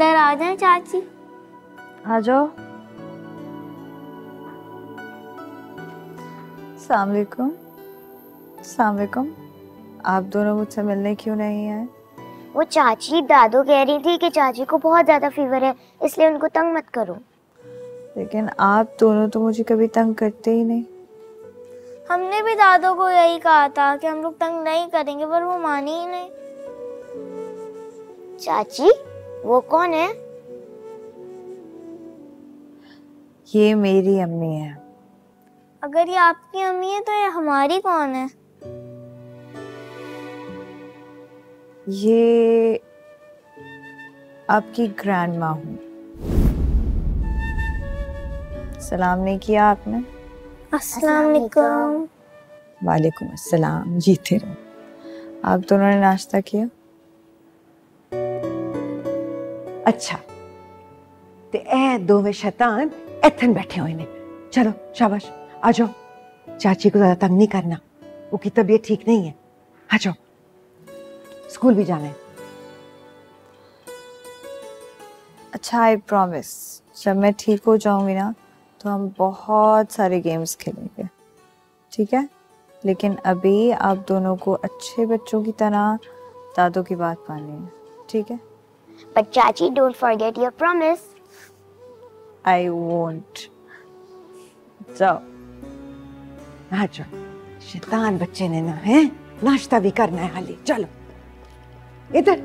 अंदर आ जाए चाची। आ जाओ। सलामकुम सलामकुम आप दोनों मुझसे मिलने क्यों नहीं आए? वो चाची दादू कह रही थी कि चाची को बहुत ज़्यादा फीवर है इसलिए उनको तंग मत करो। लेकिन आप दोनों तो मुझे कभी तंग करते ही नहीं। हमने भी दादू को यही कहा था कि हम लोग तंग नहीं करेंगे पर वो मानी ही नहीं। चाची? वो कौन है? ये मेरी अम्मी है। अगर ये आपकी अम्मी है तो ये हमारी कौन है? ये आपकी ग्रैंड माँ हूँ। सलाम नहीं किया आपने? अस्सलाम वालेकुम अस्सलाम। जीते रहो। आप दोनों ने नाश्ता किया? अच्छा। ते ए दोवे शैतान एथन बैठे हुए ने। चलो, शाबाश। आ जाओ। चाची को ज़्यादा तंग नहीं करना। उसकी तबीयत ठीक नहीं है। आ जाओ। स्कूल भी जाना है। अच्छा आई प्रॉमिस जब मैं ठीक हो जाऊँगी ना तो हम बहुत सारे गेम्स खेलेंगे। ठीक है? लेकिन अभी आप दोनों को अच्छे बच्चों की तरह दादों की बात माननी है ठीक है? बट चाची don't forget your promise I won't जाओ आ जाओ शैतान बच्चे ने ना है? नाश्ता भी करना है हाली। चलो इधर।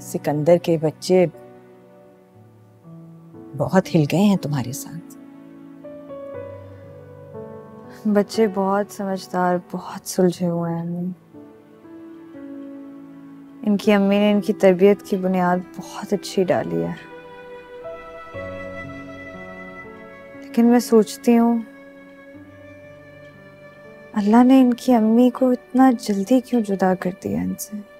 सिकंदर के बच्चे बहुत हिल गए हैं तुम्हारे साथ। बच्चे बहुत समझदार बहुत सुलझे हुए हैं। इनकी अम्मी ने इनकी तरबियत की बुनियाद बहुत अच्छी डाली है। लेकिन मैं सोचती हूँ, अल्लाह ने इनकी अम्मी को इतना जल्दी क्यों जुदा कर दिया इनसे?